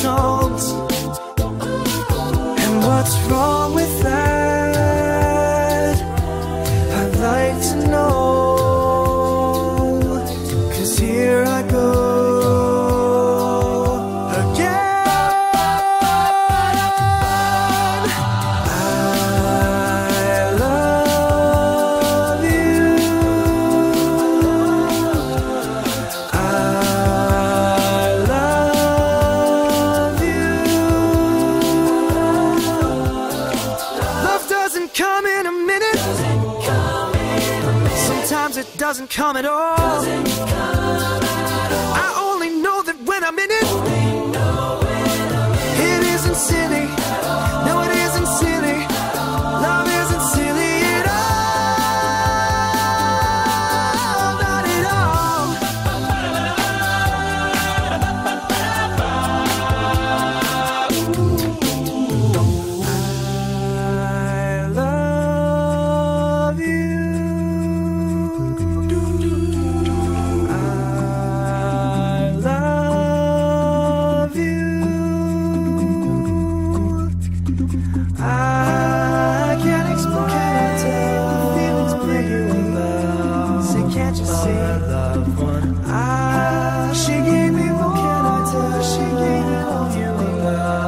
thresholds. And what's wrong with that? come in a minute. Sometimes it doesn't come at all. I only know that when I'm in it, it isn't silly. see. She gave me what can I tell? She gave it all you love.